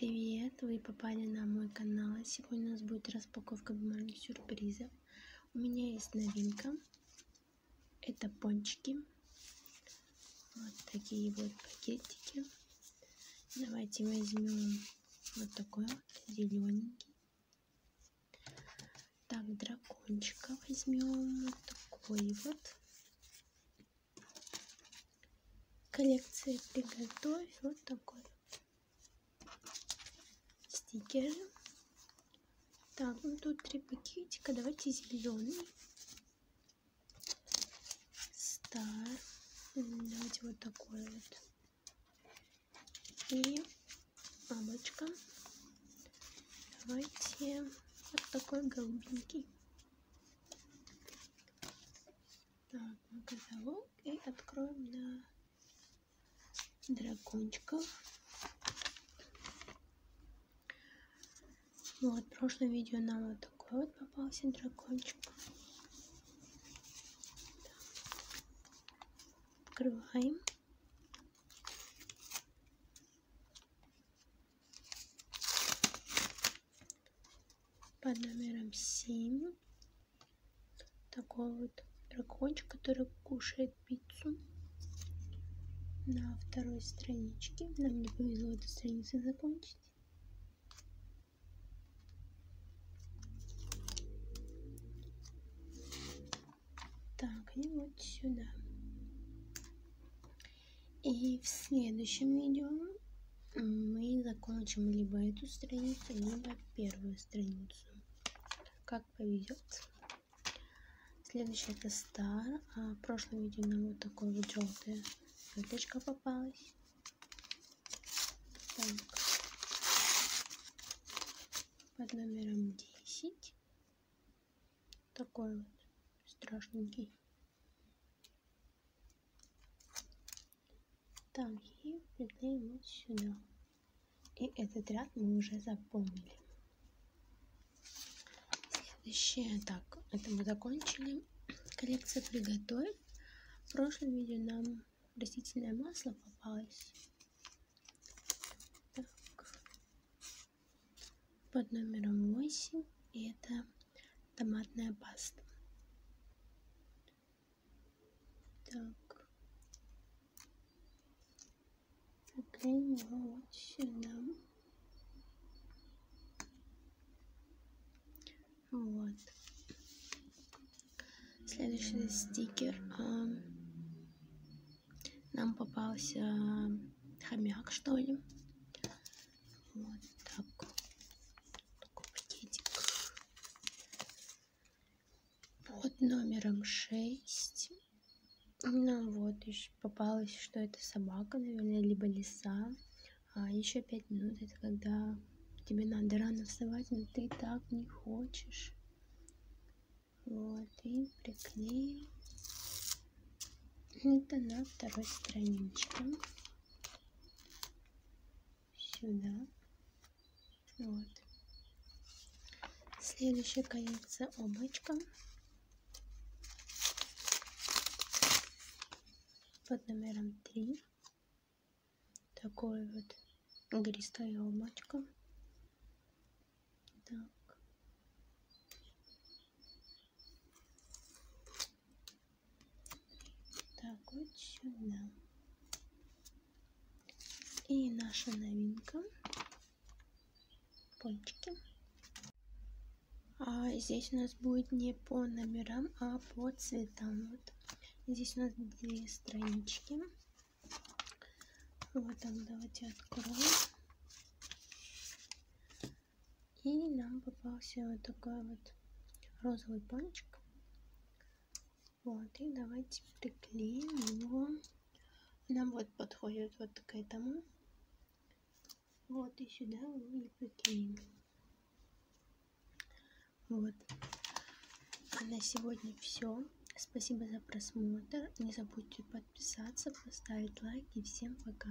привет! Вы попали на мой канал. Сегодня у нас будет распаковка бумажных сюрпризов. У меня есть новинка. Это пончики. Вот такие вот пакетики. Давайте возьмем вот такой вот зелененький. Так, дракончика возьмем вот такой вот. Коллекция приготовь вот такой стикеры. Так, ну тут три пакетика. Давайте зеленый. Стар. Давайте вот такой вот. И бабочка. Давайте вот такой голубенький. Так, на каталог и откроем на дракончиков. Вот, в прошлом видео нам вот такой вот попался дракончик. Открываем. Под номером 7. Такой вот дракончик, который кушает пиццу. На второй страничке. Нам не повезло эту страницу закончить. Так, и вот сюда. И в следующем видео мы закончим либо эту страницу, либо первую страницу. Как повезет. Следующее это Star. А в прошлом видео нам вот такое вот желтое веточка попалась. Так. Под номером 10. Такой вот страшненький. Так, и приклеим вот сюда. И этот ряд мы уже запомнили. Следующее, так, это мы закончили. Коллекция приготовь. В прошлом видео нам растительное масло попалось. Так. Под номером 8. И это томатная паста. Так. Приклеим его вот сюда. Вот. Следующий стикер. Нам попался хомяк, что ли. Вот так. Такой пакетик. Под номером 6 нам вот еще попалось, что это собака, наверное, либо лиса. А еще пять минут это когда тебе надо рано вставать, но ты так не хочешь. Вот, и приклеим. Это на второй страничке. Сюда. Вот. Следующая коллекция облачко. Под номером 3. Такое вот игристое облачко. Так. Так, вот сюда. И наша новинка. Пончики. А здесь у нас будет не по номерам, а по цветам. Вот Здесь у нас две странички. Вот так давайте откроем. И нам попался вот такой вот розовый пончик. Вот, и давайте приклеим его. Нам вот подходит вот к этому. Вот, и сюда и приклеим. Вот. А на сегодня все. Спасибо за просмотр. Не забудьте подписаться, поставить лайк и всем пока.